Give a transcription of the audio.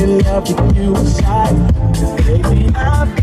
in love with you inside. Baby, I've